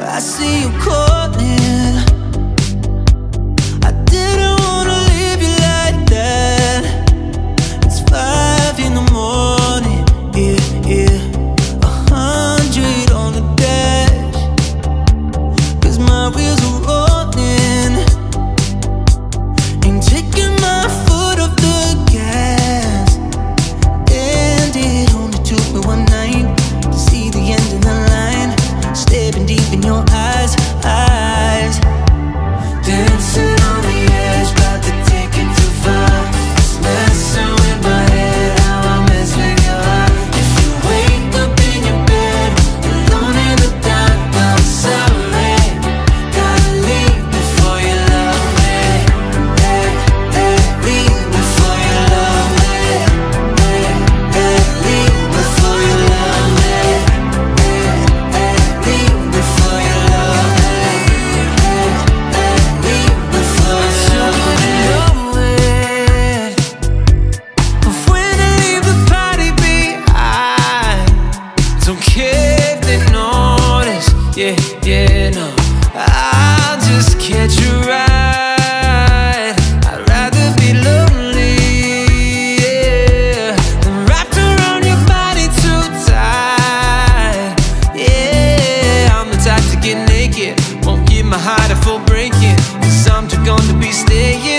I see you call my heart, I feel breaking. Cause I'm too gone to be staying.